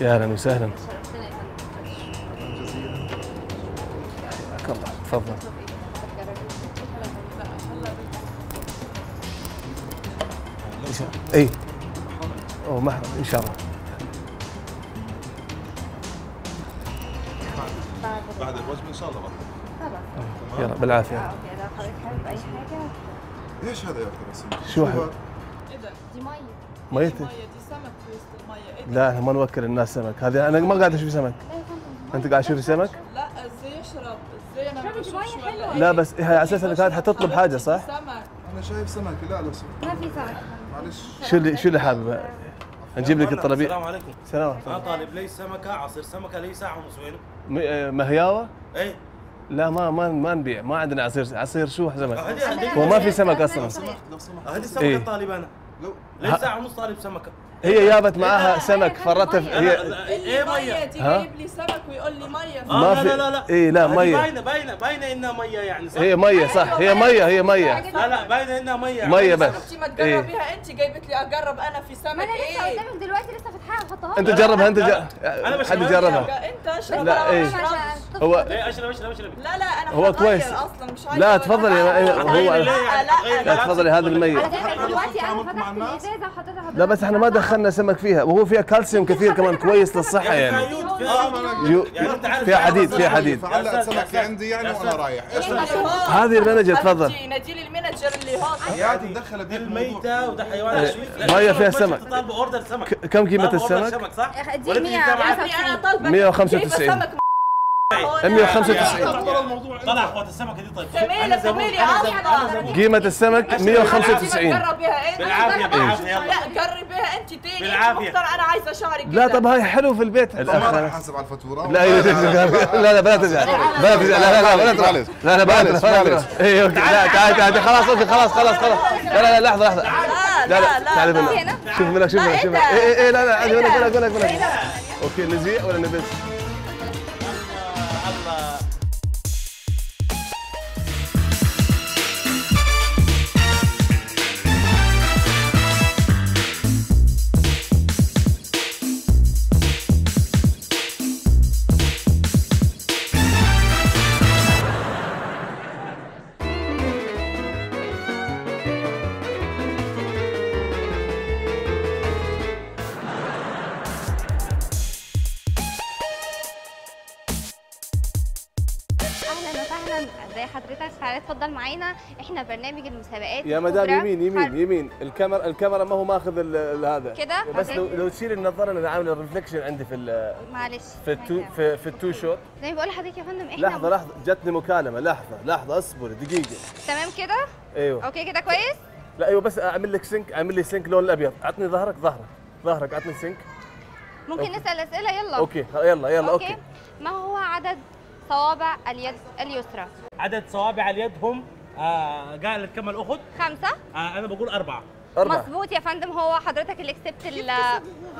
يا أهلا وسهلا. شرفتنا يا فندم حياك الله تفضل. اي أوه محرم إن شاء الله. بعد الوجبه إن شاء الله بطل خلاص يلا بالعافية. أوكي لو حضرتك حابب اي حاجة. إيش هذا يا أخي؟ رسول شو هذا؟ إيه ده؟ دي مية. ميت مية سمك في وسط المية. ده؟ لا إحنا ما نوكل الناس سمك. هذه أنا ما قاعد أشوف سمك. لا أنت قاعد تشوفي سمك؟ لا إزاي اشرب؟ إزاي أنا ما بشوفش. إيه؟ لا بس هي على أساس أنك قاعد حتطلب حاجة صح؟ سمك. أنا شايف سمك لا لو سمحت ما في سمك. معلش. شو اللي شو اللي حابب؟ نجيب لك الطلبية. السلام عليكم. سلام أنا طالب لي سمكة عصير سمكة لي ساعة ونص وينه؟ آه، مهياوة؟ إيه. لا ما ما ما نبيع. ما عندنا عصير عصير شو سمك؟ هو ما في سمك أصلا. لو سمحت لو سمحت هذه إيه. سمكه طالب أنا. لو لي ساعة ونص طالب سمكة. هي جابت معاها سمك فرتها في- هي إيه مية ميه دي ها؟ جايب لي سمك ويقول لي مية آه ما لا في- لا لا لا إيه، لا، مية. باينة باينة باينة إنها مية يعني صح؟ هي مية صح هي مية هي مية لا لا باينة إنها مية مية بس أختي ما إيه. تجربيها أنت جايبت لي أجرب أنا في سمك أنا لسه إيه؟ قدامك دلوقتي لسه فاتحاها وحطها أنت جربها أنت. أنا مش حد. جربها أنت أشرب لا، إيه. أشربش. هو إيه أشرب أشرب أشرب لا لا أنا هو كويس. أصلا مش عايزة لا تفضلي. هو لا؟ تفضلي هذا الميت على فكرة دلوقتي أنا فتحت؟ الإزازة وحطيتها لا بس إحنا ما دخلنا سمك فيها وهو فيها كالسيوم كثير كمان كويس للصحة يعني كايوت فيها يو- يعني فيها حديد فيها حديد فعلقت يا أستاذ، سمك يا عندي يعني. وأنا رايح. هذه المانجر تفضل لي المانجر اللي هون قاعد تدخل بهيك الميتة موضوع وده حيوان عشري مية فيها سمك. طالب اوردر سمك كم أوردر السمك؟ سمك صح؟ دي ولا 100 تيجي تابع؟ يعني أنا طالبه 195. جايبة سمك هون. 195 ترى الموضوع طلع اخوات السمكه دي طيب أنا أصلاً. زبون قيمة السمك 195 جرب بيها بالعافيه يلا لا جربيها انت تاني بالعافية. أنا عايزه شعري كده لا طب هاي حلو في البيت ما الاخ راح احاسب على الفاتوره لا لا لا لا بلا تزعل بلا تزعل لا لا لا بلا. لا لا بلا تروح معلش. اي أوكي لا تعال تعال خلاص أوكي خلاص خلاص خلاص لا لا لا لحظة لحظة لا لا تعال لا. بالله شوف منك شوف منك شوف منك اي اي اي لا لا عادي منك منك منك منك أوكي نزيع ولا نبز الله حضرتك تعالى اتفضل معانا. إحنا برنامج المسابقات يا مدام. يمين يمين يمين. الكاميرا الكاميرا ما هو ماخذ هذا. كده؟ بس okay. لو لو تشيل النظارة أنا عامل ال reflection عندي في معلش. في التو في, في ال two shot زي ما بقول لحضرتك يا فندم إحنا لحظة لحظة. جتني مكالمة. لحظة لحظة. اصبر دقيقة. تمام كده؟ أيوه. okay كده كويس؟ لا أيوه بس أعمل لك sync أعمل لي sync لون الأبيض. عطني ظهرك ظهرك. ظهرك عطني sync ممكن okay. نسأل أسئلة؟ يلا. okay. يلا يلا okay. ما هو عدد صوابع اليد اليسرى. عدد صوابع اليد هم آه قالت كم الأخت؟ خمسة. آه أنا بقول أربعة. أربعة. مظبوط يا فندم هو حضرتك اللي كسبت ال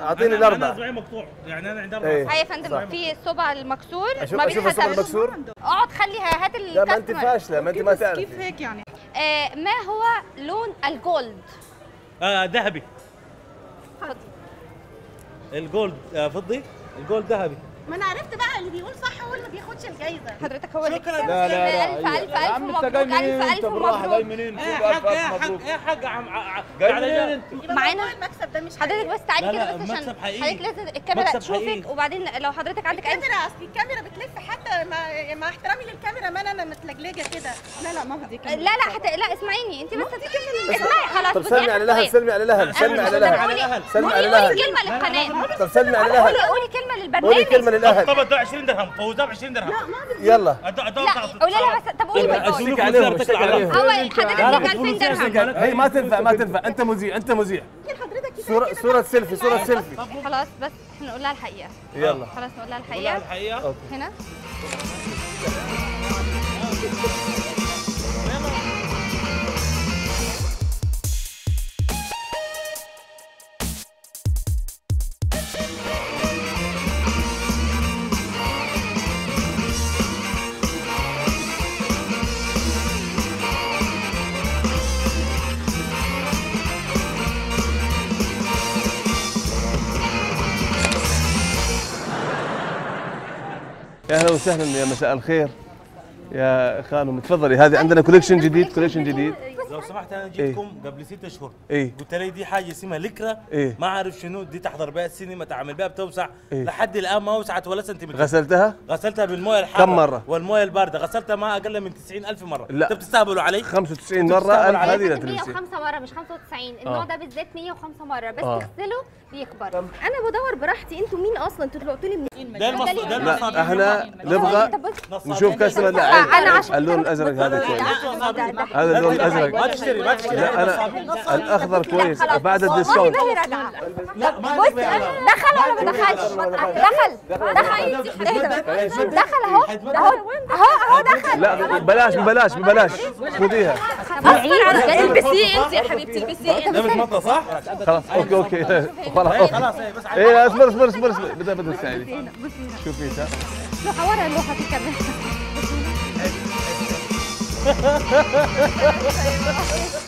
أعطيني أنا- أنا اصبعي مقطوع. يعني أنا عندي إيه. أربعة. هاي يا فندم في الصبع المكسور. ما بيتحسبش المكسور؟ أقعد خلي هات لا ما انت فاشله ما انت ما تعرفي. كيف هيك يعني؟ آه ما هو لون الجولد؟ آه ذهبي. الجولد آه فضي. الجولد ذهبي. ما أنا عرفت بقى اللي بيقول صح هو ما الجايزه حضرتك هو اللي شكراً. لا، لا، ألف ألف ألف مبروك ألف ألف مبروك منين إيه حق إيه حق إيه حق عم جاي منين جنب. انت؟ يبقى معانا؟ المكسب ده مش حضرتك. بس تعالي كده بس عشان. حضرتك لازم الكاميرا تشوفك. وبعدين لو حضرتك عندك الكاميرا أصل الكاميرا بتلف حتى مع, احترامي للكاميرا مان أنا متلجلجة كده لا لا ما دي لا لا حتى لا اسمعيني أنت بس اسمعي خلاص طب سلمي على لهب سؤال. سلمي على لهب سلمي على لهب على سلمي على قولي لهب كلمه للقناة طب سلمي على قولي لهب قولي كلمة للأهل. طب ادوا 20 درهم فوزها ب 20 درهم يلا. ادوا ادوا لا قولي لها بس طب قولي اشتكي عليهم اشتكي عليهم هو حضرتك ليك 2000 درهم. هي ما تنفع ما تنفع. أنت مذيع أنت مذيع. صورة صورة سيلفي صورة سيلفي. خلاص بس إحنا نقول لها الحقيقة. يلا. خلاص نقول لها والله الحقيقة. الحقيقة. هنا. يا أهلا وسهلا يا مساء الخير. يا خانم تفضلي هذه عندنا collection جديد collection جديد. لو سمحت أنا جيتكم قبل ست اشهر إيه. قلت لي دي حاجة اسمها ليكرا. إيه. ما أعرف شنو. دي تحضر بها السينما تعمل بها بتوسع. إيه. لحد الآن ما وسعت ولا سنتيمتر. غسلتها؟ غسلتها بالموية الحارة. كم مرة؟ والموية الباردة. غسلتها ما أقل من 90000 مرة. لا. أنت بتستهبلوا علي؟ 95 مرة. هذه لا تلبسي 105 مرة مش 95 النوع ده بالذات 105 مرة. بس آه. تغسله بيكبر أنا بدور براحتي. أنتوا مين أصلا؟ أنتوا طلعتوا لي منين ده المصدر ده المصدر إحنا نبغى نشوف لا. عشان اللون الأزرق هذا كويس. هذا اللون ما تشتري ما تشتري لا أنا الاخضر كويس بعد الديسكاونت لا ما بص دخل ولا ما دخلش دخل دخل دخل اهو اهو اهو اهو دخل لا ببلاش ببلاش ببلاش خذيها البسيه انت يا حبيبتي البسيه ده بتمطى صح؟ خلاص أوكي أوكي خلاص خلاص إيه بس إيه اصبر اصبر اصبر بدا بدا تساعدي شوفي لوحه ورا اللوحه في table.